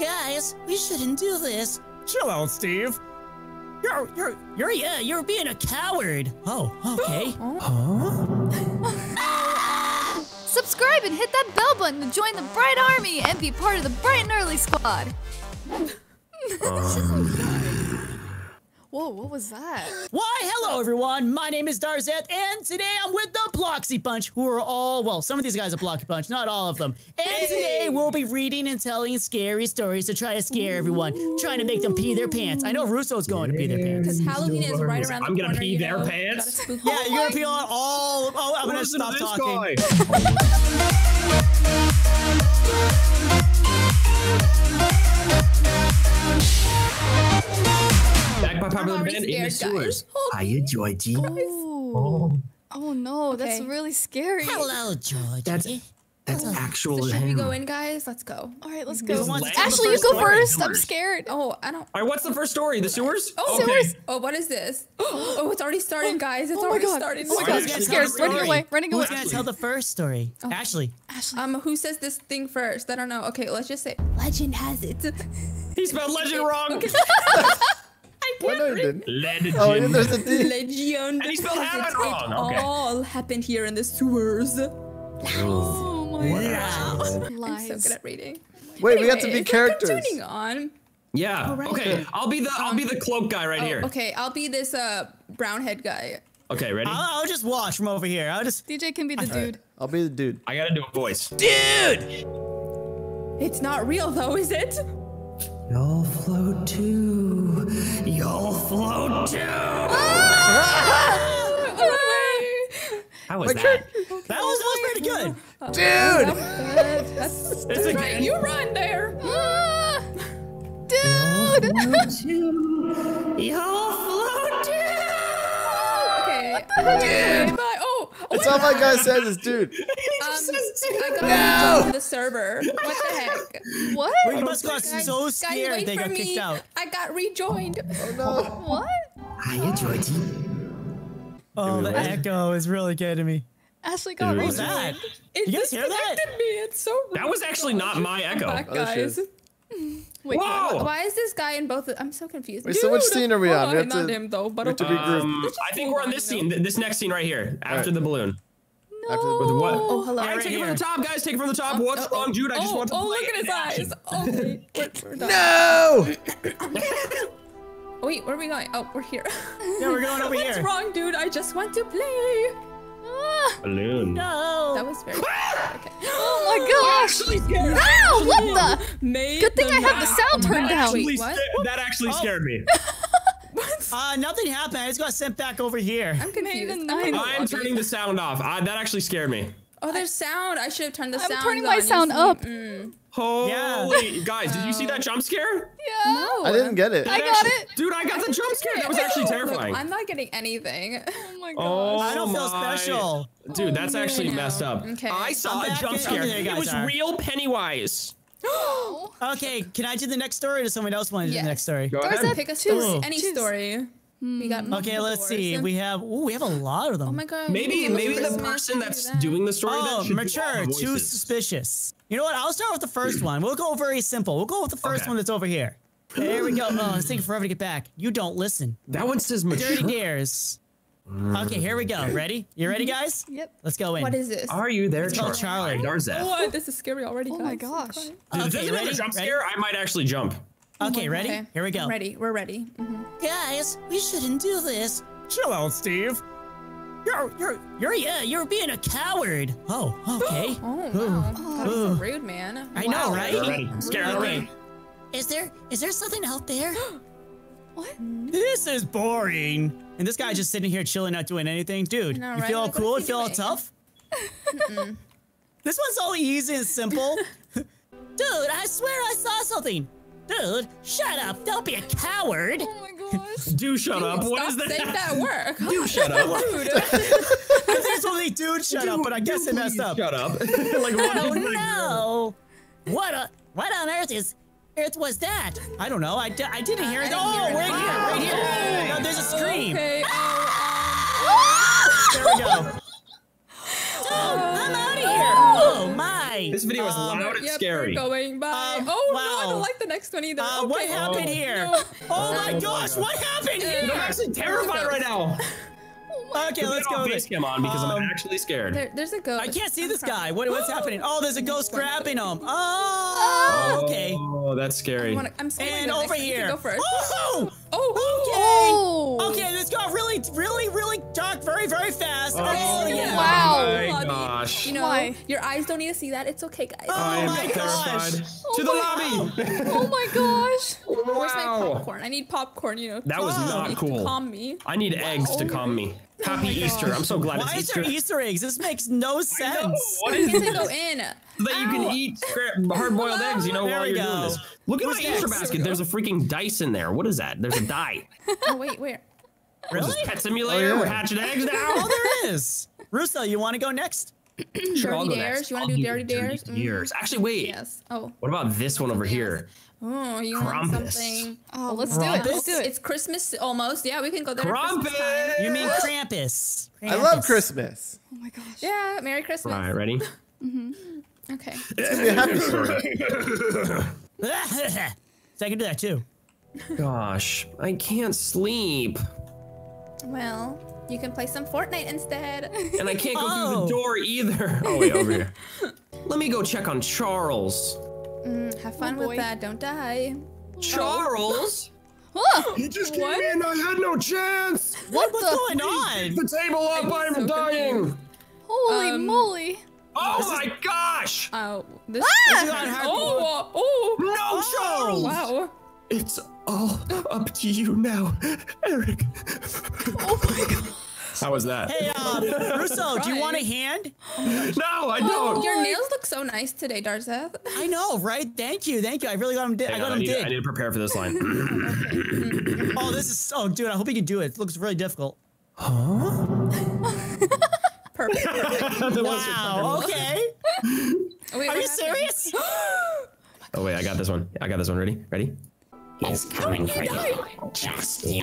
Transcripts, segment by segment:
Guys, we shouldn't do this. Chill out, Steve. You're, you're, you're, yeah, you're being a coward. Oh, okay. Subscribe and hit that bell button to join the Brite Army and be part of the Bright and Early Squad. Um, Whoa, what was that? Why, hello everyone. My name is Darzeth, and today I'm with the Bloxy Bunch, who are all, well, some of these guys are Bloxy Bunch, not all of them. And today we'll be reading and telling scary stories to try to scare everyone, trying to make them pee their pants. I know Russo's going to pee their pants. Because Halloween is right around the corner. I'm gonna pee their know? pants? Yeah, them. you're gonna pee on all. Oh, I'm gonna stop this talking. guy. Back popular already demand in the scared, guys. sewers. Hiya, Georgie. Oh, oh no, that's really scary. Hello, George. That's that's actual So should we go in, guys? Let's go. All right, let's go. wants to tell the Ashley, you first go story? first. I'm scared. Oh, I don't. All right, what's the first story? The sewers? Oh, okay. sewers. Oh, what is this? Oh, it's already starting, guys. It's Oh already god. started. Oh my Who's god, I'm scared. Running away, running away. Who's gonna tell the first story? Ashley. Ashley. Um, who says this thing first? I don't know. Okay, let's just say legend has it. He spelled legend wrong. Well, no, you didn't. Legend. Oh, yeah, there's a D. Legend. And he spelled has habit wrong. It Okay. all happened here in the sewers. Oh my god. I'm Lies. so good at reading. Wait, we have to Anyways, be like, characters. I'm tuning on. Yeah. right. Okay. I'll be the I'll be the cloak guy right Oh, here. okay, I'll be this uh brown head guy. Okay, ready? I'll, I'll just watch from over here. I'll just. DJ can be the dude. I'll be the dude. I gotta do a voice. Dude! It's not real though, is it? You'll float too. You'll float too. How was that? That was, that was pretty good. Dude! That's, It's that's right. game. You run there. Ah! Dude! You'll float too. Okay. Okay, bye. Oh, oh That's all my guy says is dude. I gotta rejoin the server. What the heck? What? You must got Guys, so guys, scared wait they for got me. kicked out. I got rejoined. No. What? Hiya, Georgie. Oh, the echo is really getting me. Ashley got What What was rejoined. that? It You guys hear that? disconnected me. It's so rude. That was actually not my I'm echo. back, Oh, guys. Wait, Whoa! Why is this guy in both? Of, I'm so confused. Wait, so which scene are we on? We have not to- him though, but we have to okay. regroup. Um, I think we're on this scene. This next scene right here, after right. the balloon. After the- no. What? Oh, hello. All right, right take it from the top, guys. Take it from the top. What's Oh, wrong, Jude? I just oh, want to play. Oh, play look at his in action. eyes. Okay, we're, we're. No! Oh, wait, where are we going? Oh, we're here. Yeah, we're going over What's here. wrong, dude? I just want to play. Ah, Balloon. No. That was very okay. oh my gosh! Ow! What the? Good thing I have the sound turned down. Wait, what? that actually Oh. scared me. Uh, nothing happened. I just got sent back over here. I'm confused. I'm night. I'm turning the sound off. I, that actually scared me. Oh, there's sound. I should have turned the sound. I'm sound turning on. my you sound see? up. Mm. Holy guys, did you see that jump scare? Yeah. No. I didn't get it. I got actually- it. Dude, I got the jump scare. That was actually Look, terrifying. I'm not getting anything. Oh my gosh. Oh I don't feel my- special. Dude, that's Oh, actually no. messed up. Okay. I saw I'm a jump scare. Over there It was are. real Pennywise. Okay, can I do the next story or does someone else want to do Yes. the next story? Go Where's ahead. Pick a story. Choose. Any Choose. story. We got hmm. Okay, let's see. We have ooh, we have a lot of them. Oh my god. Maybe maybe the person that's that. doing the story Oh, that should mature, the too suspicious. You know what? I'll start with the first one. We'll go very simple. We'll go with the first Okay. one that's over here. There we go. Oh, it's taking forever to get back. You don't listen. That one says mature. Dirty dares. Okay, here we go. Ready? You ready, guys? Yep. Let's go in. What is this? Are you there, called Charlie? Charlie. Darzeth. What? This is scary already. Oh my gosh. Dude, if Okay, there's another ready? jump Ready? scare, I might actually jump. Okay, ready? Okay. Here we go. I'm ready. We're ready. Mhm. Guys, we shouldn't do this. Chill out, Steve. You're, you're, you're, yeah, you're being a coward. Oh, okay. Oh wow. God, I'm so rude, man. I know, Wow. right? You're ready. I'm scared Okay. already. Is there, is there something out there? What? This is boring. And this guy just sitting here chilling, not doing anything. Dude, know, you right? feel all Like, what cool? You he feel all doing? tough? this one's all easy and simple. Dude, I swear I saw something. Dude, shut up. Don't be a coward. Oh my gosh. Do shut up. What is Stop that? saying that word. Do shut up. Dude. I think something, dude, shut up, but I guess it messed up. Shut up. like what? Oh no! What a, what on earth is earth was that? I don't know. I, I didn't hear it. didn't Oh, hear it. right here, right here. No, there's a scream. Okay. There we go. Dude, I'm out of here. Oh my. This video is Um, loud and Yep, scary. we're going by. Um, oh no, I don't like the next one either. Uh, okay. what happened Oh. here? No. Oh my gosh, what happened here? I'm actually terrified right now. Okay, let's go. face cam on because Um, I'm actually scared. There, there's a ghost. I can't see I'm this crying. guy. What, what's happening? Oh, there's a ghost grabbing him. Oh, okay. Oh, that's scary. I wanna, I'm scared. And over next one. You can here. Go first. Oh, Oh, Oh. Okay. This got really, really, really dark very, very fast. Oh, Oh, yeah. Wow. my Lobby. gosh. You know, Why? your eyes don't need to see that. It's okay, guys. Oh I my terrified. gosh. To the lobby. Oh my gosh. Where's my popcorn? I need popcorn. You know. That was not calm cool. Calm me. I need eggs to calm me. Oh Happy Easter. I'm so glad Why it's is there Easter. Easter eggs? This makes no sense. What Why is can't this? go in? that you can eat hard boiled eggs, you know, There while you're doing this. Look at Who's my Easter basket. There's a freaking dice in there. What is that? There's a die. Oh wait, where? What is Really? pet simulator? Oh, yeah. We're hatching eggs now. Oh, there is. Russo, you want to go next? Sure, I'll Dirty go dares? next. You wanna I'll do dirty dares? Mm. dares. Actually, wait. Yes. Oh. What about this one over here? Oh, you want something? Oh, let's do it. Let's do it. It's. Christmas almost. Yeah, we can go there. at Christmas time. Krampus! You mean Krampus? I love Christmas. Oh my gosh. Yeah, Merry Christmas. All right, ready? Mhm. Okay. It's gonna be a happy story. so I can do that too. Gosh, I can't sleep. Well, you can play some Fortnite instead. And I can't go through Oh. the door either. Oh, wait, over here. Let me go check on Charles. Mm, have fun oh, boy. with that. Don't die. Charles? Huh. Oh. He just came in. I had no chance. What, what's the- going on? The table up. I'm so dying. Holy Um, moly. Oh my gosh. Oh, this. Ah! This is on hardcore. Oh, uh, oh, No, oh, Charles. wow. It's all up to you now, Eric. Oh my god. How was that? Hey, uh, Russo, do you want a hand? No, I don't. Your nails look so nice today, Darzeth. I know, right? Thank you, thank you. I really got him. Di- I Hang got on, I him need, I need did. to prepare for this line. Oh, this is. Oh, dude, I hope you can do it. It looks really difficult. Perfect. perfect. Wow. Okay. Oh, wait, Are you happened? serious? oh wait, I got this one. I got this one. Ready? Ready? He's coming for you. Just you.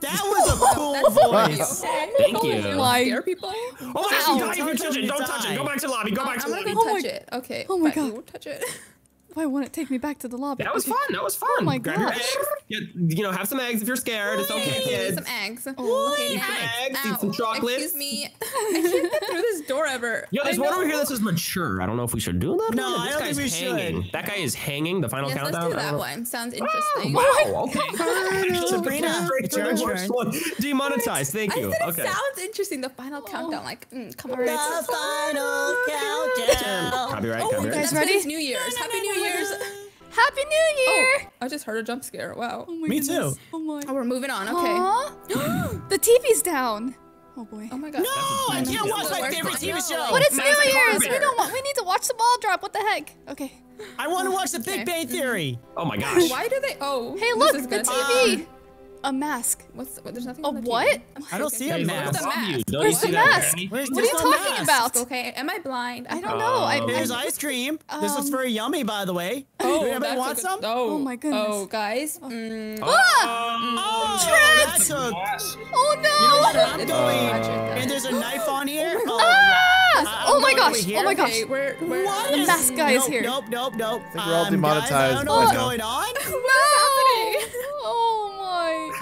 That was a cool voice. Okay. Thank you. My- Scare people? Oh my gosh, Ow. you die if Don't touch it. Don't touch it. Go back to the lobby. Go back I'm to the not lobby. gonna Oh my- touch it. Okay. Oh my you God. won't touch it. Why won't it take me back to the lobby? That was Okay. fun. That was fun. Oh my Grab your eggs. Get, you know, have some eggs if you're scared. It's okay, Eat kids. some eggs. Oh, Okay, Eat some next. eggs, eat some chocolate. Excuse me. I can't get through this door ever. Yo, there's one over here that says mature. I don't know if we should do that. No. I don't think we should. That guy is hanging. The final Yes, countdown. let's do that one. Sounds interesting. Wow. Okay. Sabrina, Straight it's to your the worst turn. one. Demonetized. Thank I you. said it Okay. sounds interesting. The final countdown, like, mm, come on. The final countdown. Copyright. Oh, copyright. guys ready? ready? New Year's. Happy New Year's. Happy New oh, Year! Oh, I just heard a jump scare. Wow. Oh my Me goodness. too. Oh my. Oh, we're moving on. Okay. The TV's down. Oh boy. Oh my god. No, I can't a- watch my favorite TV show. But it's Now New it's Year's. We don't want. We need to watch the ball drop. What the heck? Okay. I want to watch The Big Okay. Bang Theory. Oh my gosh. Why do they? Oh. Hey, look, is the good. TV. Um, a mask. What's what, there's nothing. A on the TV. what? I don't see a Hey, look mask. above you. Don't Where's you see the mask? Granny? What are you talking mask. about? Okay. Am I blind? I don't know. I, There's I, ice cream. this looks Um, very yummy, by the way. Oh, Do anybody that's want good- some? Oh, Oh my goodness. Oh, guys. Mm, Oh, Trent! that's a. oh no! You know what? I'm going. tragic, and there's a knife on here. Oh, Ah! Oh my gosh! Oh my gosh! okay, we're we're. What The mask guy is nope, here. Nope, nope, nope. think we're all Um, guys, I demonetized don't know what's going on. Oh my!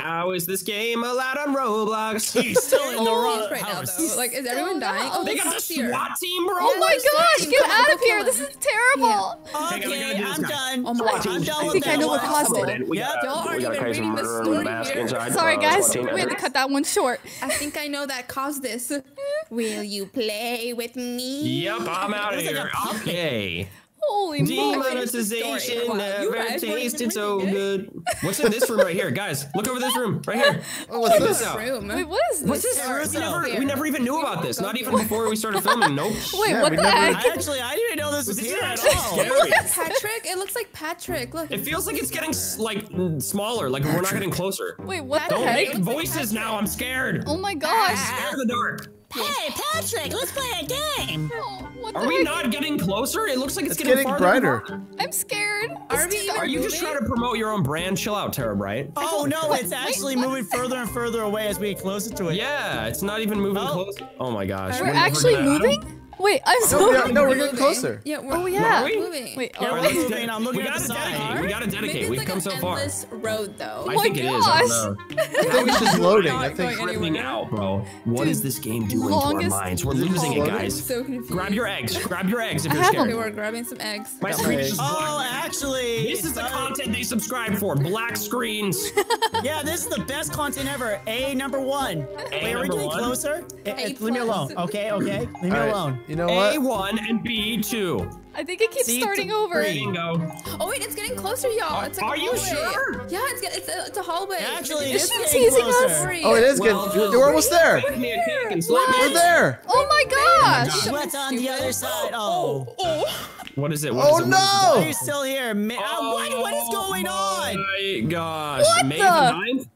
How is this game allowed on Roblox? He's still in the Oh, wrong right now, house. though. Like, is everyone oh, dying? Oh, They got the is here. SWAT team, bro. Oh, oh my gosh! Get out of here! This is terrible. Okay, we gotta do this I'm done. Oh my I'm done I think I know what caused it. We Yep. got, Y'all aren't we got a even reading the story here. Sorry, guys. We had to cut that one short. I think I know that caused this. Will you play with me? Yep, I'm out of here. Okay. Holy! Demonetization Wow, you never guys weren't tasted so reading it. good. What's in this room right here, guys? Look over this room right here. Oh, what's Check this? this out. Room. Wait, what is this? What's this? Russo. We never, we never even knew about this. Not even before we started filming. Nope. Wait, Yeah, what the heck? I actually, I didn't know this was This is here at actually all. scary. Patrick? It looks like Patrick. Look. It feels like it's getting like smaller. Like we're not getting closer. Wait, what the Don't make voices now. I'm scared. Oh my gosh! Scared of the dark. Hey, Patrick, let's play a game. Oh, what Are the we heck? not getting closer? It looks like it's, It's getting farther and brighter. I'm scared. Are we Are you just trying to promote your own brand? Chill out, TeraBrite. Oh no, it's actually moving further and further away as we get closer to it. Yeah, it's not even moving Oh. close. Oh my gosh. We're never actually gonna- moving? Wait, I'm No, so. we are- no, we're getting closer. Yeah, we're, Oh yeah. we? moving. Wait. Yeah, Are we're we? moving. I'm looking we at the gotta dedicate. side. We gotta Maybe dedicate. it's We've like come an so far. endless road, though. I oh my think it is. I don't know. I think it's just loading. I Not think. going Tripping out, bro. What is this game doing to our minds? We're losing it, guys. So confused. Grab your eggs. Grab your eggs if you're scared. Okay, we're grabbing some eggs. My screen my just Oh, actually, This is the content they subscribe for. Black screens. Yeah, this is the best content ever. A number one. Wait, are we number getting one? closer? Leave me alone. Okay, okay. Leave me alone. You know what? A1 and B2. I think it keeps See, starting over. green. Bingo. Oh wait, it's getting closer, y'all. It's like Are a you sure? Yeah, it's it's a, it's a hallway. Actually, Is it's she getting teasing closer. us? Oh, it is good. Well, Dude, We're almost there. Make me a cake and slap me. We're there. Oh my gosh. What's on the other side? Oh, oh. What is it? What Oh is it? What is it? no! are you still here? Ma- uh, what, what is going on? My gosh. What May the- 9th?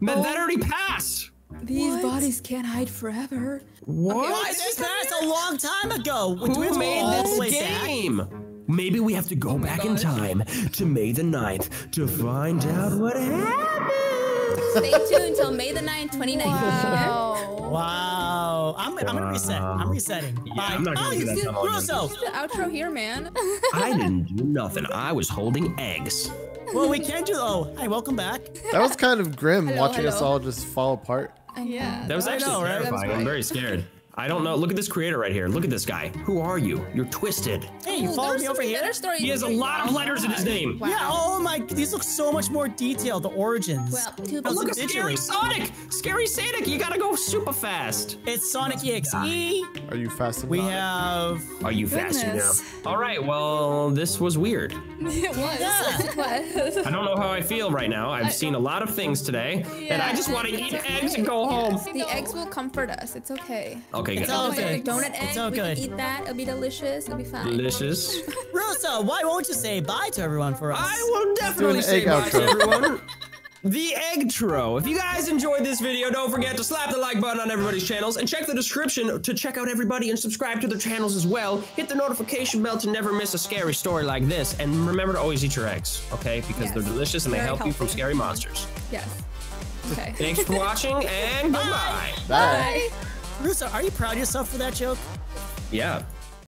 Man, that already passed. These What? bodies can't hide forever. What? What? This passed a long time ago. Do we have Who to go all made this way back? game? Maybe we have to go back in time to May the 9th to find out what happened. Stay tuned until May the 9th, 2019. Wow. Wow. I'm, I'm gonna reset. I'm resetting. Bye. I'm not gonna oh, do that see, so long. Russo. The outro here, man. I didn't do nothing. I was holding eggs. Well, we can't do. Oh, hi, welcome back. That was kind of grim Hello, watching us all just fall apart. Yeah. That was actually know, right? terrifying. That was I'm very scared. I don't know. Look at this creator right here. Look at this guy. Who are you? You're twisted. Hey, you Ooh, followed me over here? better He has a lot of oh letters in his name. Wow. Yeah. Oh my. These look so much more detailed. The origins. Well, too How's oh, Look at Scary? Sonic! Scary Sonic! You gotta go super fast. It's Sonic EXE. Are you fast enough? We have. Are you fast enough? All right. Well, this was weird. it was. Yeah. What? I don't know how I feel right now. I've seen a lot of things today, and I just want to eat eggs and go home. The eggs will comfort us. It's okay. Okay, It's good. all good. Donut It's all we good. can eat that. It'll be delicious. It'll be fine. Delicious. Russo, why won't you say bye to everyone for us? I will definitely say egg bye to everyone. The Egg Tro. If you guys enjoyed this video, don't forget to slap the like button on everybody's channels and check the description to check out everybody and subscribe to their channels as well. Hit the notification bell to never miss a scary story like this. And remember to always eat your eggs, okay? Because Yes. they're delicious and they Very help you from scary monsters. Yes. Okay. Thanks for watching and goodbye. Bye. Russo, are you proud of yourself for that joke? Yeah.